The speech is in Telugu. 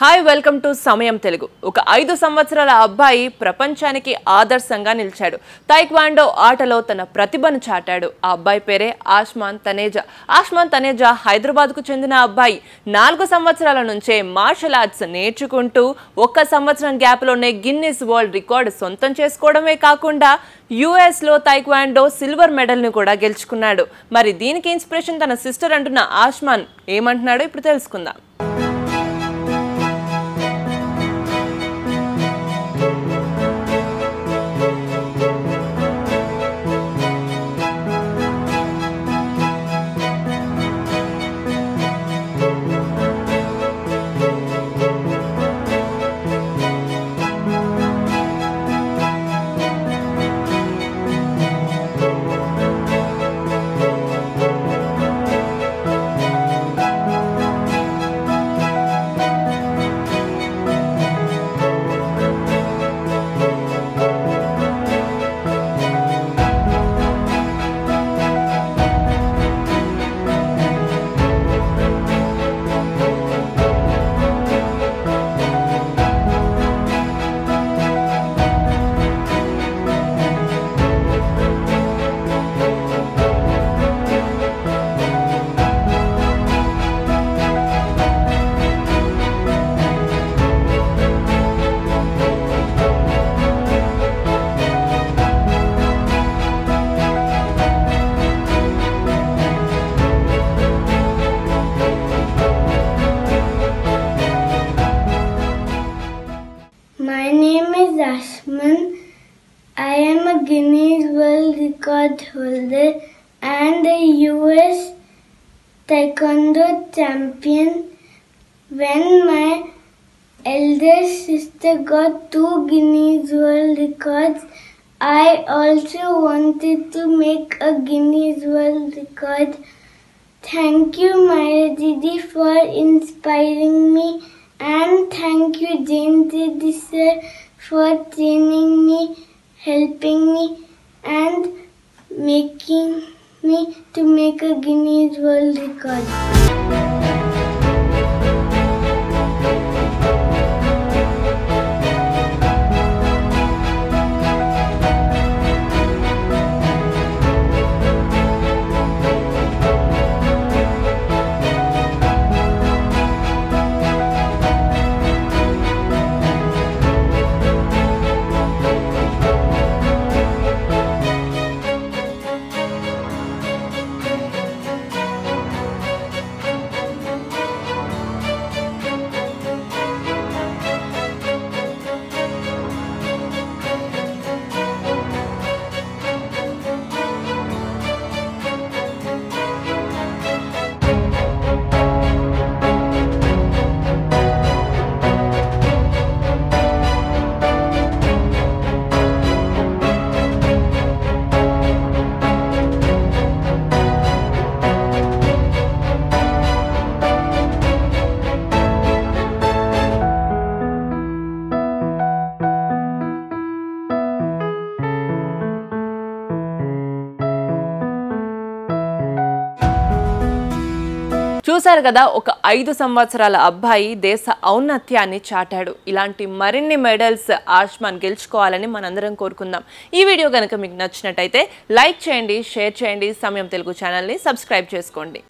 హాయ్ వెల్కమ్ టు సమయం తెలుగు ఒక ఐదు సంవత్సరాల అబ్బాయి ప్రపంచానికి ఆదర్శంగా నిలిచాడు. తైక్వాండో ఆటలో తన ప్రతిభను చాటాడు. ఆ అబ్బాయి పేరే ఆష్మాన్ తనేజా. ఆష్మాన్ తనేజా హైదరాబాద్కు చెందిన అబ్బాయి. నాలుగు సంవత్సరాల నుంచే మార్షల్ ఆర్ట్స్ నేర్చుకుంటూ ఒక్క సంవత్సరం గ్యాప్లోనే గిన్నిస్ వరల్డ్ రికార్డు సొంతం చేసుకోవడమే కాకుండా యుఎస్లో తైక్వాండో సిల్వర్ మెడల్ని కూడా గెలుచుకున్నాడు. మరి దీనికి ఇన్స్పిరేషన్ తన సిస్టర్ అంటున్న ఆష్మాన్ ఏమంటున్నాడో ఇప్పుడు తెలుసుకుందాం. Name is Ashman. I am a Guinness World Record holder and a US Taekwondo champion. When my elder sister got two Guinness World Records, I also wanted to make a Guinness World Record. Thank you, Maya Didi, for inspiring me, and thank you, Jane Didi sir, for training me, helping me, and making me to make a Guinness World Record. చూశారు కదా ఒక ఐదు సంవత్సరాల అబ్బాయి దేశ ఔన్నత్యాన్ని చాటాడు. ఇలాంటి మరిన్ని మెడల్స్ ఆయుష్మాన్ గెలుచుకోవాలని మనందరం కోరుకుందాం. ఈ వీడియో కనుక మీకు నచ్చినట్టయితే లైక్ చేయండి షేర్ చేయండి. సమయం తెలుగు ఛానల్ని సబ్స్క్రైబ్ చేసుకోండి.